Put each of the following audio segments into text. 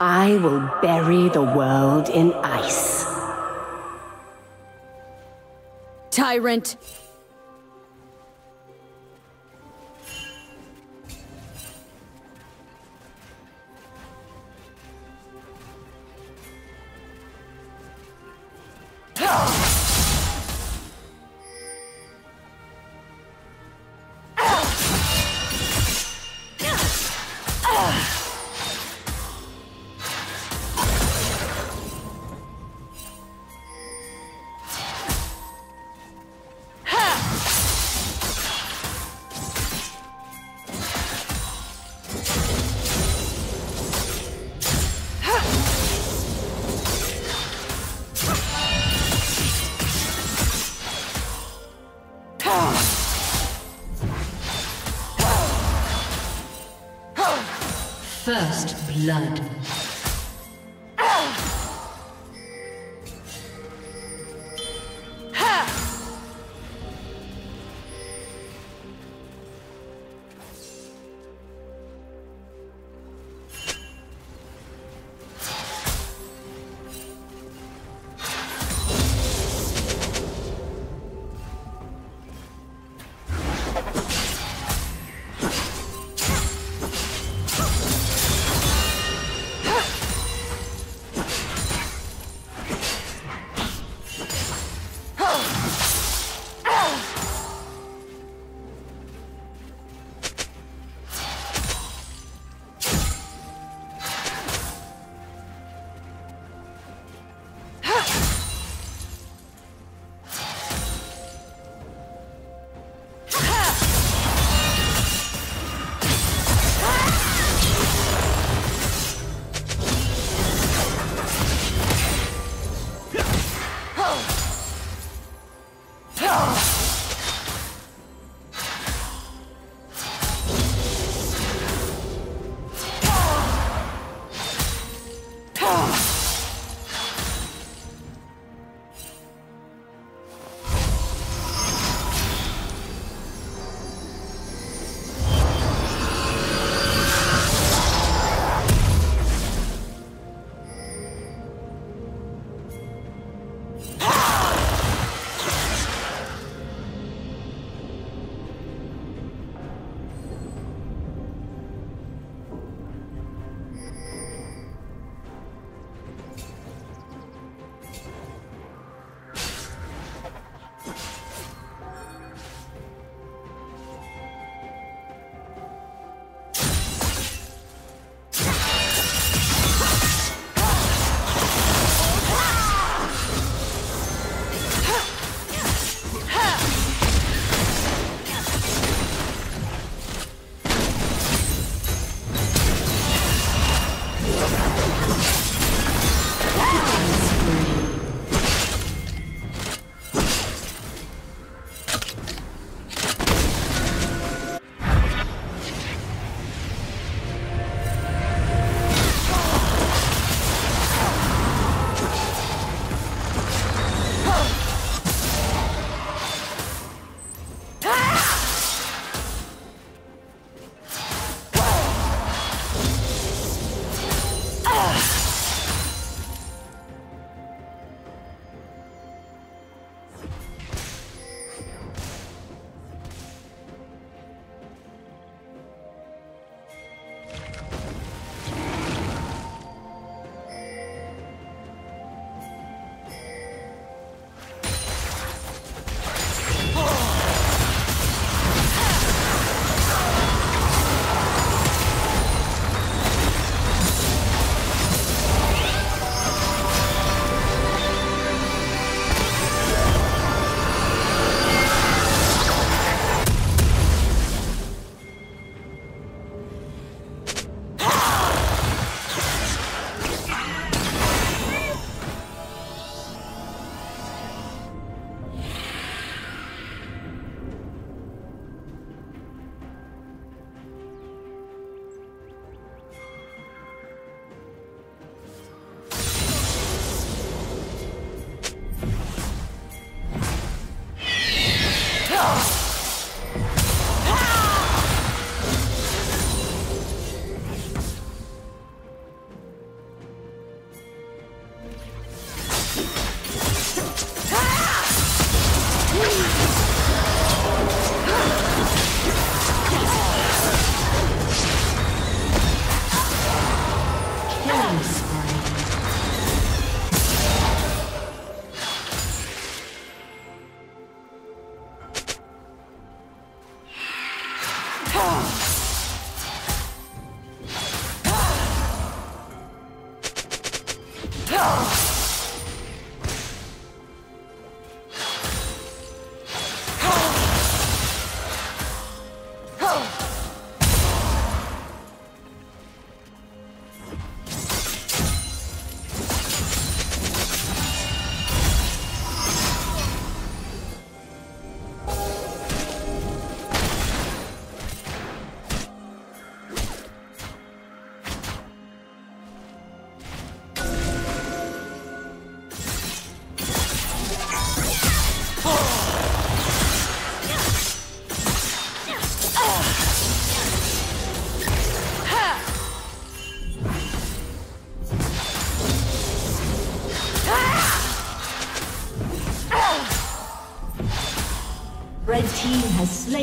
I will bury the world in ice. Tyrant! Blood.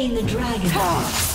Slain the dragon.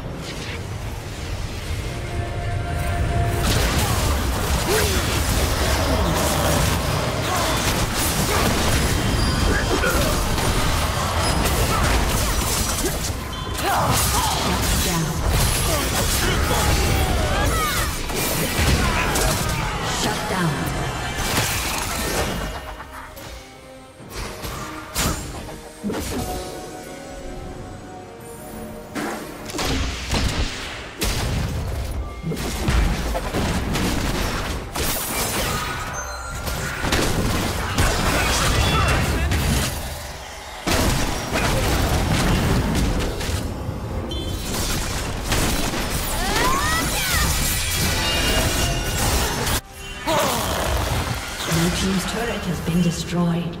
Destroyed.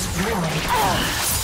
Ah!